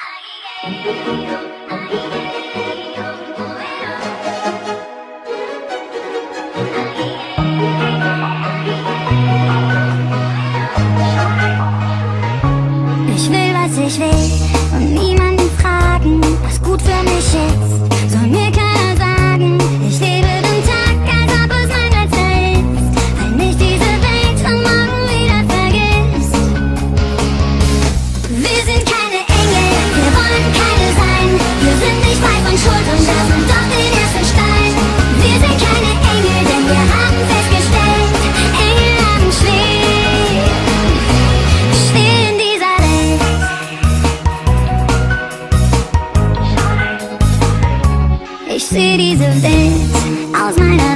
Ich will, was ich will und niemanden fragen, was gut für mich ist. city's events. I was mine.